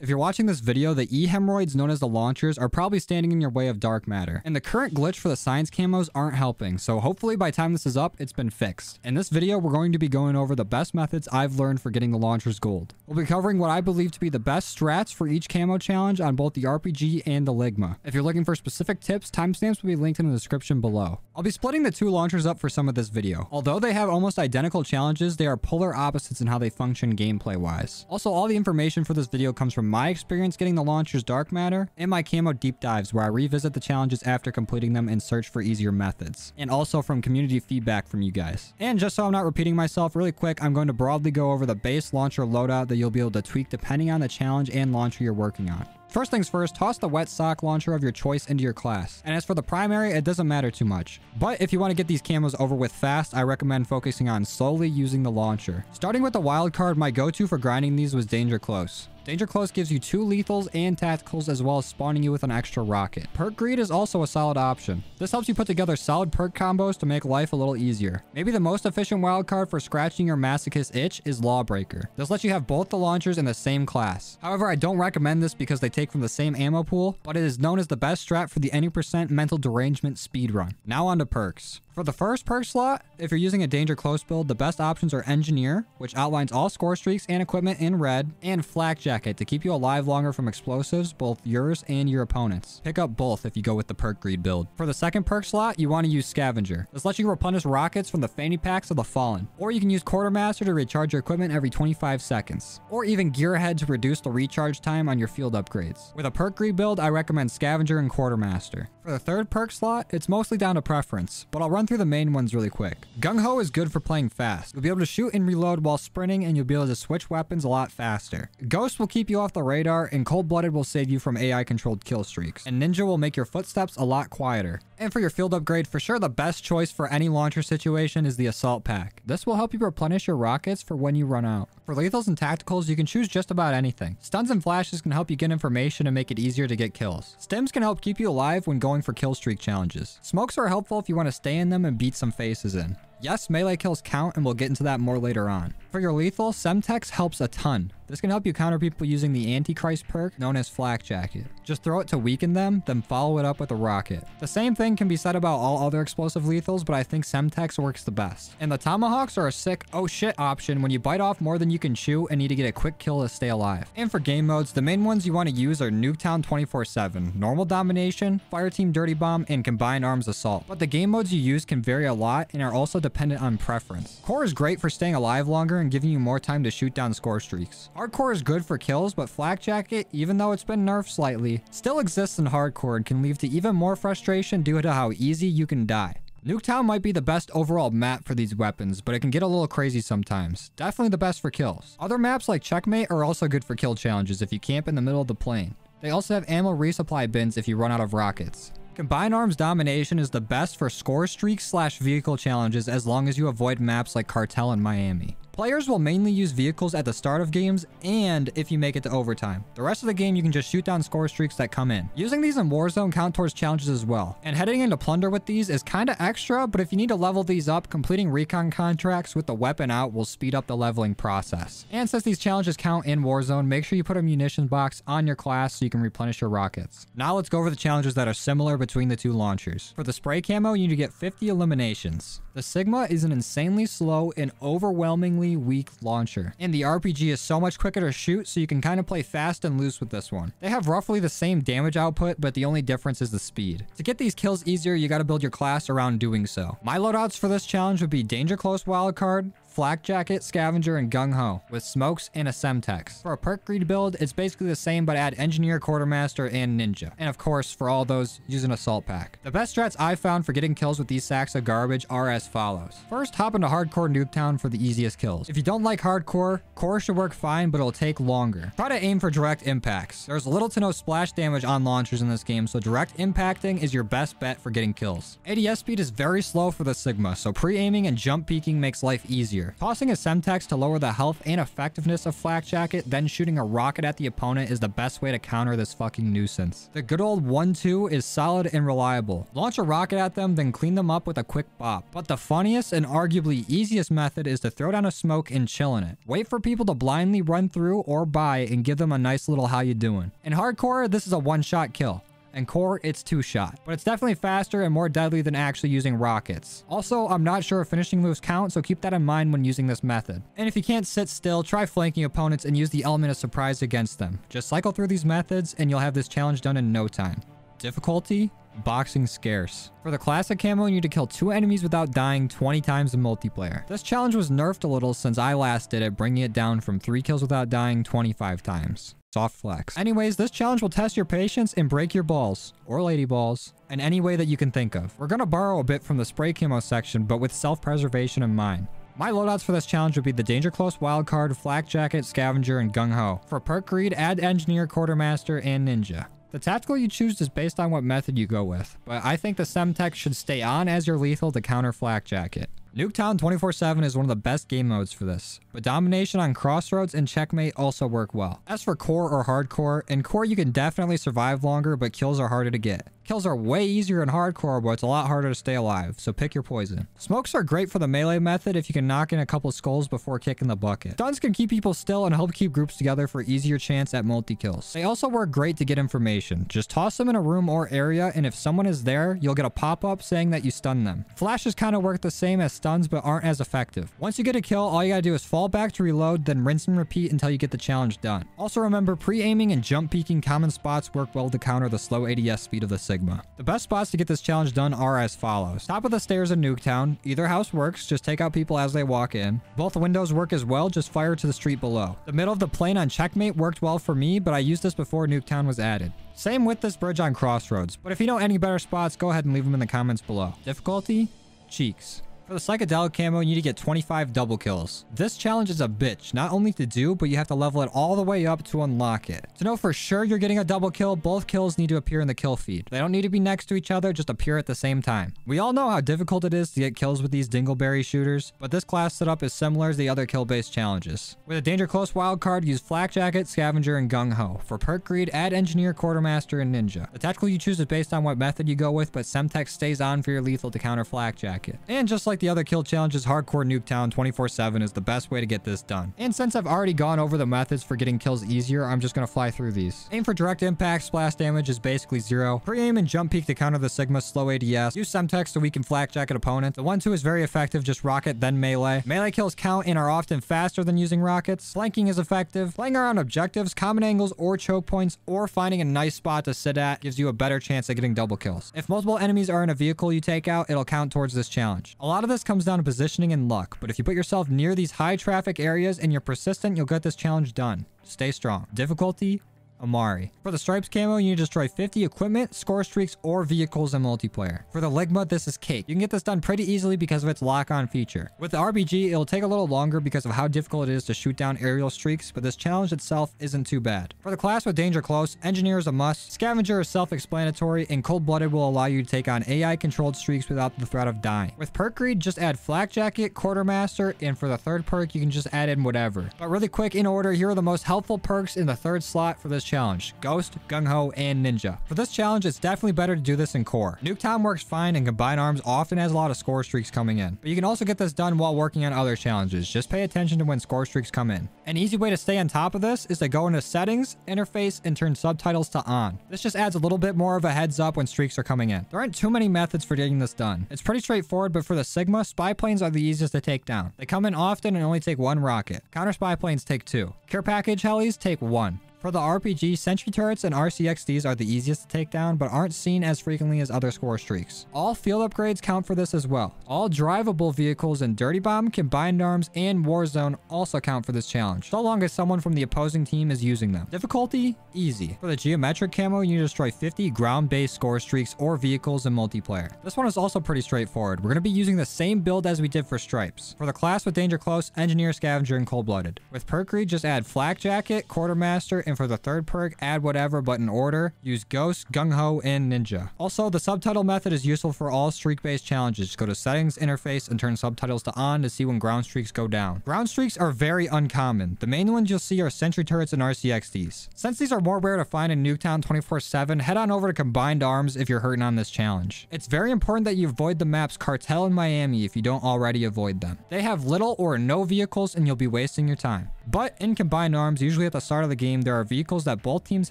If you're watching this video, the E-hemorrhoids known as the launchers are probably standing in your way of dark matter. And the current glitch for the science camos aren't helping, so hopefully by time this is up, it's been fixed. In this video, we're going to be going over the best methods I've learned for getting the launchers gold. We'll be covering what I believe to be the best strats for each camo challenge on both the RPG and the Ligma. If you're looking for specific tips, timestamps will be linked in the description below. I'll be splitting the two launchers up for some of this video. Although they have almost identical challenges, they are polar opposites in how they function gameplay-wise. Also, all the information for this video comes from my experience getting the launcher's dark matter and my camo deep dives where I revisit the challenges after completing them and search for easier methods. And also from community feedback from you guys. And just so I'm not repeating myself really quick, I'm going to broadly go over the base launcher loadout that you'll be able to tweak depending on the challenge and launcher you're working on. First things first, toss the wet sock launcher of your choice into your class. And as for the primary, it doesn't matter too much. But if you want to get these camos over with fast, I recommend focusing on slowly using the launcher. Starting with the wild card, my go-to for grinding these was Danger Close. Danger Close gives you two lethals and tacticals as well as spawning you with an extra rocket. Perk Greed is also a solid option. This helps you put together solid perk combos to make life a little easier. Maybe the most efficient wildcard for scratching your masochist itch is Lawbreaker. This lets you have both the launchers in the same class. However, I don't recommend this because they take from the same ammo pool, but it is known as the best strat for the any percent mental derangement speedrun. Now on to perks. For the first perk slot, if you're using a Danger Close build, the best options are Engineer, which outlines all score streaks and equipment in red, and Flak Jacket to keep you alive longer from explosives, both yours and your opponent's. Pick up both if you go with the Perk Greed build. For the second perk slot, you want to use Scavenger. This lets you replenish rockets from the fanny packs of the Fallen. Or you can use Quartermaster to recharge your equipment every 25 seconds. Or even Gearhead to reduce the recharge time on your field upgrades. With a Perk Greed build, I recommend Scavenger and Quartermaster. For the third perk slot, it's mostly down to preference, but I'll run through the main ones really quick. Gung Ho is good for playing fast. You'll be able to shoot and reload while sprinting, and you'll be able to switch weapons a lot faster. Ghost will keep you off the radar, and Cold Blooded will save you from AI controlled kill streaks. And Ninja will make your footsteps a lot quieter. And for your field upgrade, for sure the best choice for any launcher situation is the Assault Pack. This will help you replenish your rockets for when you run out. For lethals and tacticals, you can choose just about anything. Stuns and flashes can help you get information and make it easier to get kills. Stims can help keep you alive when going for kill streak challenges. Smokes are helpful if you want to stay in them and beat some faces in. Yes, melee kills count, and we'll get into that more later on. For your lethal, Semtex helps a ton. This can help you counter people using the Antichrist perk known as Flak Jacket. Just throw it to weaken them, then follow it up with a rocket. The same thing can be said about all other explosive lethals, but I think Semtex works the best. And the Tomahawks are a sick oh shit option when you bite off more than you can chew and need to get a quick kill to stay alive. And for game modes, the main ones you want to use are Nuketown 24-7, Normal Domination, Fireteam Dirty Bomb, and Combined Arms Assault. But the game modes you use can vary a lot and are also dependent on preference. Core is great for staying alive longer and giving you more time to shoot down score streaks. Hardcore is good for kills, but Flak Jacket, even though it's been nerfed slightly, still exists in hardcore and can lead to even more frustration due to how easy you can die. Nuketown might be the best overall map for these weapons, but it can get a little crazy sometimes. Definitely the best for kills. Other maps like Checkmate are also good for kill challenges if you camp in the middle of the plane. They also have ammo resupply bins if you run out of rockets. Combined Arms Domination is the best for score streaks slash vehicle challenges as long as you avoid maps like Cartel and Miami. Players will mainly use vehicles at the start of games and if you make it to overtime. The rest of the game you can just shoot down score streaks that come in. Using these in Warzone count towards challenges as well. And heading into Plunder with these is kinda extra, but if you need to level these up, completing recon contracts with the weapon out will speed up the leveling process. And since these challenges count in Warzone, make sure you put a munitions box on your class so you can replenish your rockets. Now let's go over the challenges that are similar between the two launchers. For the spray camo, you need to get 50 eliminations. The Cigma is an insanely slow and overwhelmingly weak launcher. And the RPG is so much quicker to shoot, so you can kind of play fast and loose with this one. They have roughly the same damage output, but the only difference is the speed. To get these kills easier, you gotta build your class around doing so. My loadouts for this challenge would be Danger Close Wildcard, Flak Jacket, Scavenger, and Gung Ho, with smokes and a Semtex. For a perk greed build, it's basically the same, but add Engineer, Quartermaster, and Ninja. And of course, for all those, use an Assault Pack. The best strats I found for getting kills with these sacks of garbage are as follows. First, hop into Hardcore Nuketown for the easiest kills. If you don't like Hardcore, Core should work fine, but it'll take longer. Try to aim for direct impacts. There's little to no splash damage on launchers in this game, so direct impacting is your best bet for getting kills. ADS speed is very slow for the Cigma, so pre-aiming and jump peeking makes life easier. Easier. Tossing a Semtex to lower the health and effectiveness of Flak Jacket, then shooting a rocket at the opponent is the best way to counter this fucking nuisance. The good old 1-2 is solid and reliable. Launch a rocket at them, then clean them up with a quick bop. But the funniest and arguably easiest method is to throw down a smoke and chill in it. Wait for people to blindly run through or by and give them a nice little how you doing. In hardcore, this is a one-shot kill and core, it's two shot. But it's definitely faster and more deadly than actually using rockets. Also, I'm not sure if finishing moves count, so keep that in mind when using this method. And if you can't sit still, try flanking opponents and use the element of surprise against them. Just cycle through these methods and you'll have this challenge done in no time. Difficulty? boxing scarce. For the classic camo, you need to kill two enemies without dying 20 times in multiplayer. This challenge was nerfed a little since I last did it, bringing it down from 3 kills without dying 25 times. Soft flex. Anyways, this challenge will test your patience and break your balls, or lady balls, in any way that you can think of. We're gonna borrow a bit from the spray camo section, but with self-preservation in mind. My loadouts for this challenge would be the Danger Close Wildcard, Flak Jacket, Scavenger, and Gung Ho. For perk greed, add Engineer, Quartermaster, and Ninja. The tactical you choose is based on what method you go with, but I think the Semtex should stay on as your lethal to counter Flak Jacket. Nuketown 24-7 is one of the best game modes for this, but Domination on Crossroads and Checkmate also work well. As for Core or Hardcore, in Core you can definitely survive longer, but kills are harder to get. Kills are way easier in hardcore, but it's a lot harder to stay alive, so pick your poison. Smokes are great for the melee method if you can knock in a couple skulls before kicking the bucket. Stuns can keep people still and help keep groups together for easier chance at multi-kills. They also work great to get information. Just toss them in a room or area, and if someone is there, you'll get a pop-up saying that you stun them. Flashes kind of work the same as stuns, but aren't as effective. Once you get a kill, all you gotta do is fall back to reload, then rinse and repeat until you get the challenge done. Also remember, pre-aiming and jump peeking common spots work well to counter the slow ADS speed of the Cigma. Cigma. The best spots to get this challenge done are as follows. Top of the stairs in Nuketown. Either house works, just take out people as they walk in. Both windows work as well, just fire to the street below. The middle of the plane on Checkmate worked well for me, but I used this before Nuketown was added. Same with this bridge on Crossroads, but if you know any better spots, go ahead and leave them in the comments below. Difficulty? Cheeks. For the psychedelic camo, you need to get 25 double kills. This challenge is a bitch, not only to do, but you have to level it all the way up to unlock it. To know for sure you're getting a double kill, both kills need to appear in the kill feed. They don't need to be next to each other, just appear at the same time. We all know how difficult it is to get kills with these dingleberry shooters, but this class setup is similar to the other kill-based challenges. With a danger close wildcard, use Flak Jacket, Scavenger, and Gung Ho. For perk greed, add Engineer, Quartermaster, and Ninja. The tactical you choose is based on what method you go with, but Semtex stays on for your lethal to counter Flak Jacket. And just like like the other kill challenges, Hardcore Nuketown 24-7 is the best way to get this done. And since I've already gone over the methods for getting kills easier, I'm just gonna fly through these. Aim for direct impact, splash damage is basically zero. Pre-aim and jump peek to counter the Cigma slow ADS. Use Semtex so we can flak jacket opponents. The 1-2 is very effective, just rocket, then melee. Melee kills count and are often faster than using rockets. Flanking is effective. Playing around objectives, common angles, or choke points, or finding a nice spot to sit at gives you a better chance at getting double kills. If multiple enemies are in a vehicle you take out, it'll count towards this challenge. A lot of this comes down to positioning and luck, but if you put yourself near these high traffic areas and you're persistent, you'll get this challenge done. Stay strong. Difficulty, Amari. For the Stripes camo, you need to destroy 50 equipment, score streaks, or vehicles in multiplayer. For the Ligma, this is cake. You can get this done pretty easily because of its lock-on feature. With the RPG, it'll take a little longer because of how difficult it is to shoot down aerial streaks, but this challenge itself isn't too bad. For the class with Danger Close, Engineer is a must, Scavenger is self-explanatory, and Cold Blooded will allow you to take on AI-controlled streaks without the threat of dying. With Perk Greed, just add Flak Jacket, Quartermaster, and for the third perk, you can just add in whatever. But really quick, in order, here are the most helpful perks in the third slot for this challenge. Ghost, Gung Ho, and Ninja. For this challenge, it's definitely better to do this in core. Nuketown works fine and Combined Arms often has a lot of score streaks coming in. But you can also get this done while working on other challenges. Just pay attention to when score streaks come in. An easy way to stay on top of this is to go into settings, interface, and turn subtitles to on. This just adds a little bit more of a heads up when streaks are coming in. There aren't too many methods for getting this done. It's pretty straightforward, but for the Cigma, spy planes are the easiest to take down. They come in often and only take one rocket. Counter spy planes take two. Care package helis take one. For the RPG, sentry turrets and RCXDs are the easiest to take down, but aren't seen as frequently as other score streaks. All field upgrades count for this as well. All drivable vehicles in Dirty Bomb, Combined Arms, and Warzone also count for this challenge, so long as someone from the opposing team is using them. Difficulty? Easy. For the geometric camo, you need to destroy 50 ground-based score streaks or vehicles in multiplayer. This one is also pretty straightforward. We're going to be using the same build as we did for Stripes. For the class with Danger Close, Engineer, Scavenger, and Cold-Blooded. With Perk Greed, just add Flak Jacket, Quartermaster, And for the third perk, add whatever, but in order, use Ghost, Gung Ho, and Ninja. Also, the subtitle method is useful for all streak-based challenges. Just go to settings, interface, and turn subtitles to on to see when ground streaks go down. Ground streaks are very uncommon. The main ones you'll see are sentry turrets and RCXDs. Since these are more rare to find in Nuketown 24-7, head on over to Combined Arms if you're hurting on this challenge. It's very important that you avoid the maps Cartel and Miami if you don't already avoid them. They have little or no vehicles and you'll be wasting your time. But in Combined Arms, usually at the start of the game, there are vehicles that both teams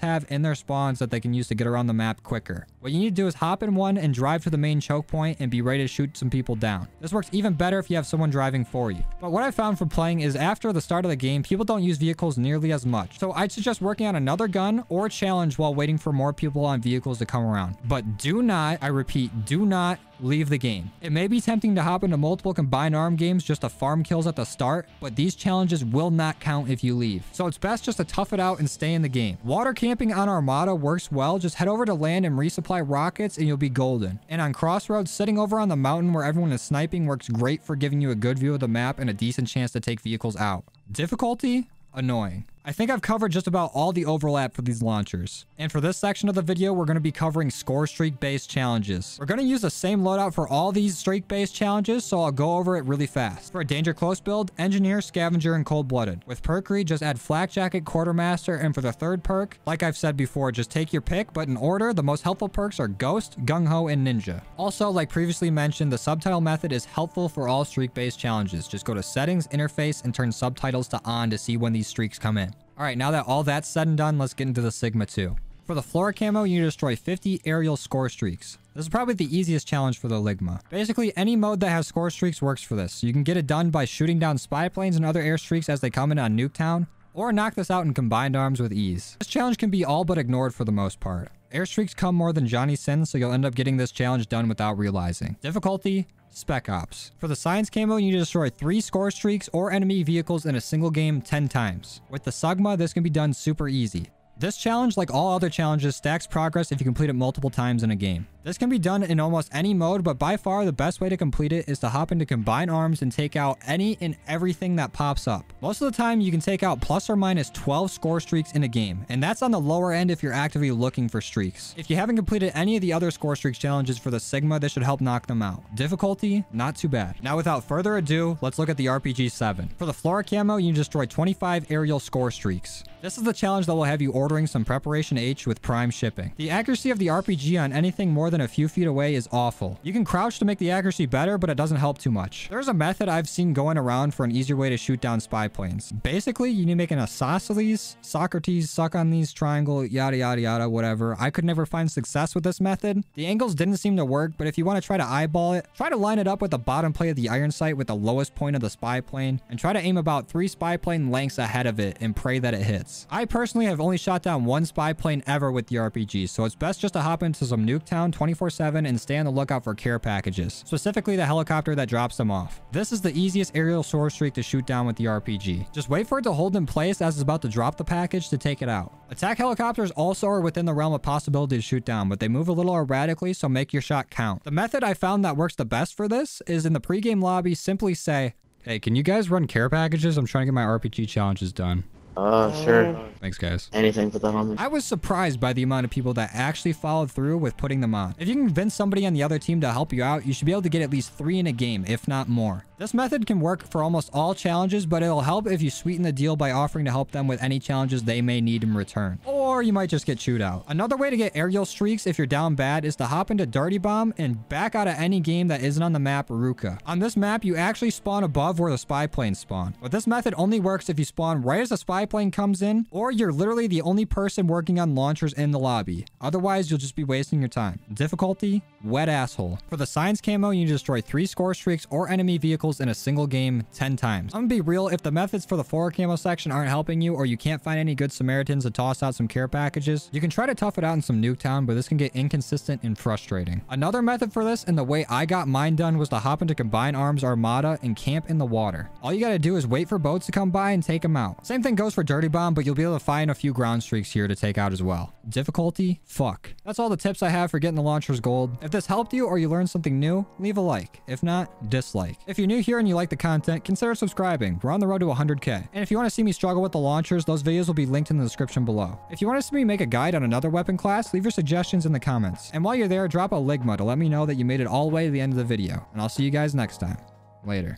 have in their spawns that they can use to get around the map quicker. What you need to do is hop in one and drive to the main choke point and be ready to shoot some people down. This works even better if you have someone driving for you. But what I found from playing is after the start of the game, people don't use vehicles nearly as much. So I'd suggest working on another gun or challenge while waiting for more people on vehicles to come around. But do not, I repeat, do not leave the game. It may be tempting to hop into multiple combined arm games just to farm kills at the start, but these challenges will not count if you leave. So it's best just to tough it out and stay in the game. Water camping on Armada works well. Just head over to land and resupply rockets and you'll be golden. And on Crossroads, sitting over on the mountain where everyone is sniping works great for giving you a good view of the map and a decent chance to take vehicles out. Difficulty? Annoying. I think I've covered just about all the overlap for these launchers. And for this section of the video, we're going to be covering score streak based challenges. We're going to use the same loadout for all these streak based challenges, so I'll go over it really fast. For a danger close build, engineer, scavenger, and cold blooded. With perk greed, just add flak jacket, quartermaster, and for the third perk, like I've said before, just take your pick, but in order, the most helpful perks are ghost, gung ho, and ninja. Also, like previously mentioned, the subtitle method is helpful for all streak based challenges. Just go to settings, interface, and turn subtitles to on to see when these streaks come in. All right, now that all that's said and done, let's get into the Cigma 2. For the Flora camo, you need to destroy 50 aerial score streaks. This is probably the easiest challenge for the Ligma. Basically, any mode that has score streaks works for this. You can get it done by shooting down spy planes and other airstreaks as they come in on Nuketown, or knock this out in combined arms with ease. This challenge can be all but ignored for the most part. Airstreaks come more than Johnny Sins, so you'll end up getting this challenge done without realizing. Difficulty, Spec Ops. For the Science Camo, you need to destroy 3 score streaks or enemy vehicles in a single game 10 times. With the Sugma, this can be done super easy. This challenge, like all other challenges, stacks progress if you complete it multiple times in a game. This can be done in almost any mode, but by far the best way to complete it is to hop into Combine Arms and take out any and everything that pops up. Most of the time, you can take out plus or minus 12 score streaks in a game, and that's on the lower end if you're actively looking for streaks. If you haven't completed any of the other score streaks challenges for the Cigma, this should help knock them out. Difficulty, not too bad. Now without further ado, let's look at the RPG 7. For the Flora camo, you destroy 25 aerial score streaks. This is the challenge that will have you ordering some Preparation H with Prime shipping. The accuracy of the RPG on anything more than a few feet away is awful. You can crouch to make the accuracy better, but it doesn't help too much. There's a method I've seen going around for an easier way to shoot down spy planes. Basically, you need to make an isosceles, Socrates, suck on these triangle, yada yada yada, whatever. I could never find success with this method. The angles didn't seem to work, but if you want to try to eyeball it, try to line it up with the bottom plate of the iron sight with the lowest point of the spy plane, and try to aim about three spy plane lengths ahead of it and pray that it hits. I personally have only shot down one spy plane ever with the RPG, so it's best just to hop into some Nuketown 24-7 and stay on the lookout for care packages, specifically the helicopter that drops them off. This is the easiest aerial score streak to shoot down with the RPG. Just wait for it to hold in place as it's about to drop the package to take it out. Attack helicopters also are within the realm of possibility to shoot down, but they move a little erratically, so make your shot count. The method I found that works the best for this is in the pregame lobby, simply say, Hey, can you guys run care packages? I'm trying to get my RPG challenges done. Uh, sure. Thanks, guys. Anything for the homie. I was surprised by the amount of people that actually followed through with putting them on. If you can convince somebody on the other team to help you out, you should be able to get at least three in a game, if not more. This method can work for almost all challenges, but it'll help if you sweeten the deal by offering to help them with any challenges they may need in return. Or you might just get chewed out. Another way to get aerial streaks if you're down bad is to hop into Dirty Bomb and back out of any game that isn't on the map Ruka. On this map, you actually spawn above where the spy planes spawn. But this method only works if you spawn right as the spy plane comes in, or you're literally the only person working on launchers in the lobby. Otherwise, you'll just be wasting your time. Difficulty? Wet asshole. For the science camo, you need to destroy three score streaks or enemy vehicles in a single game 10 times. I'm gonna be real, if the methods for the 4 camo section aren't helping you or you can't find any good Samaritans to toss out some care packages, you can try to tough it out in some Nuketown, but this can get inconsistent and frustrating. Another method for this, and the way I got mine done, was to hop into Combined Arms Armada and camp in the water. All you gotta do is wait for boats to come by and take them out. Same thing goes for for Dirty Bomb, but you'll be able to find a few ground streaks here to take out as well. Difficulty? Fuck. That's all the tips I have for getting the launchers gold. If this helped you or you learned something new, leave a like. If not, dislike. If you're new here and you like the content, consider subscribing. We're on the road to 100k. And if you want to see me struggle with the launchers, those videos will be linked in the description below. If you want to see me make a guide on another weapon class, leave your suggestions in the comments. And while you're there, drop a Ligma to let me know that you made it all the way to the end of the video. And I'll see you guys next time. Later.